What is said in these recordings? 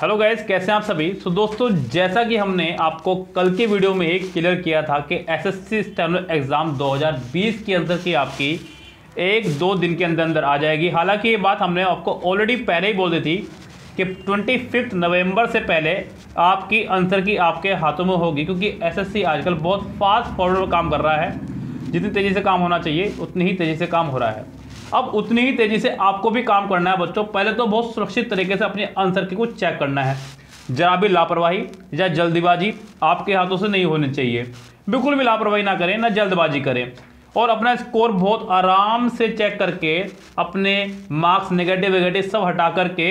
Hello guys कैसे हैं आप सभी? तो दोस्तों, जैसा कि हमने आपको कल के वीडियो में एक क्लियर किया था कि एसएससी स्टेनो एग्ज़ाम 2020 के अंदर की आपकी एक दो दिन के अंदर अंदर आ जाएगी। हालाँकि ये बात हमने आपको ऑलरेडी पहले ही बोल दी थी कि ट्वेंटी नवंबर से पहले आपकी आंसर की आपके हाथों में होगी, क्योंकि एसएससी आजकल बहुत फास्ट फॉरवर्ड काम कर रहा है। जितनी तेज़ी से काम होना चाहिए, उतनी ही तेज़ी से काम हो रहा है। अब उतनी ही तेज़ी से आपको भी काम करना है बच्चों। पहले तो बहुत सुरक्षित तरीके से अपने आंसर की को चेक करना है। जरा भी लापरवाही या जल्दीबाजी आपके हाथों से नहीं होनी चाहिए। बिल्कुल भी लापरवाही ना करें, ना जल्दबाजी करें। और अपना स्कोर बहुत आराम से चेक करके, अपने मार्क्स नेगेटिव वेगेटिव सब हटा करके,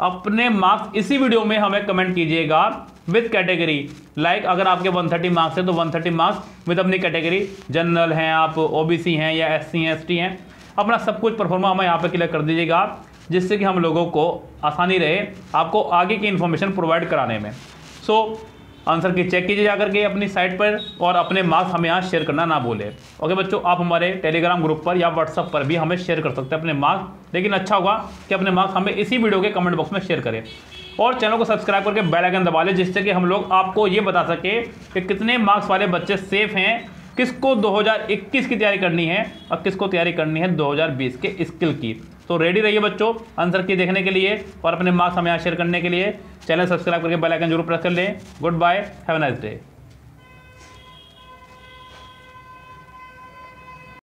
अपने मार्क्स इसी वीडियो में हमें कमेंट कीजिएगा विद कैटेगरी। लाइक अगर आपके 130 मार्क्स है तो 130 मार्क्स विद अपनी कैटेगरी। जनरल हैं आप, ओबीसी हैं या एससी हैं, एसटी हैं अपना सब कुछ परफॉर्मा हमें यहाँ पर क्लियर कर दीजिएगा जिससे कि हम लोगों को आसानी रहे आपको आगे की इन्फॉर्मेशन प्रोवाइड कराने में। सो आंसर की चेक कीजिए जाकर के अपनी साइट पर और अपने मार्क्स हमें यहाँ शेयर करना ना भूले। ओके बच्चों, आप हमारे टेलीग्राम ग्रुप पर या व्हाट्सअप पर भी हमें शेयर कर सकते हैं अपने मार्क्स लेकिन अच्छा होगा कि अपने मार्क्स हमें इसी वीडियो के कमेंट बॉक्स में शेयर करें। और चैनल को सब्सक्राइब करके बेल आइकन दबा लें, जिससे कि हम लोग आपको ये बता सके कि कितने मार्क्स वाले बच्चे सेफ़ हैं किसको 2021 की तैयारी करनी है और किसको तैयारी करनी है 2020 के स्किल की? तो रेडी रहिए बच्चों आंसर की देखने के लिए और अपने मार्क्स हमें यहाँ शेयर करने के लिए। चैनल सब्सक्राइब करके बेल आइकन ज़रूर प्रेस कर लें। Good bye have nice day